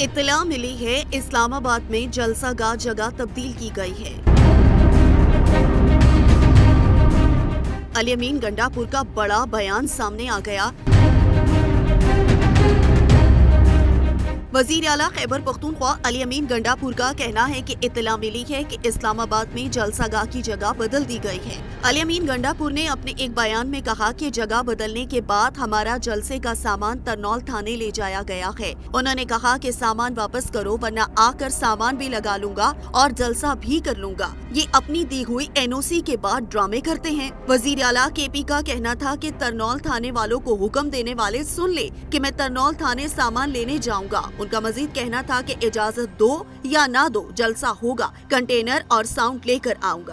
इतला मिली है इस्लामाबाद में जलसा गाह जगह तब्दील की गई है। अलियमीन गंडापुर का बड़ा बयान सामने आ गया। वज़ीर अला खैबर पख्तूनख्वा अली अमीन गंडापुर का कहना है कि इतला मिली है कि इस्लामाबाद में जलसा गाह की जगह बदल दी गई है। अली अमीन गंडापुर ने अपने एक बयान में कहा कि जगह बदलने के बाद हमारा जलसे का सामान तरनौल थाने ले जाया गया है। उन्होंने कहा कि सामान वापस करो, वरना आकर सामान भी लगा लूँगा और जलसा भी कर लूँगा। ये अपनी दी हुई एनओसी के बाद ड्रामे करते हैं। वज़ीर अला के पी का कहना था कि तरनौल थाने वालों को हुक्म देने वाले सुन ले कि मैं तरनौल थाने सामान लेने जाऊँगा। उनका मजीद कहना था कि इजाज़त दो या ना दो, जलसा होगा, कंटेनर और साउंड लेकर आऊँगा।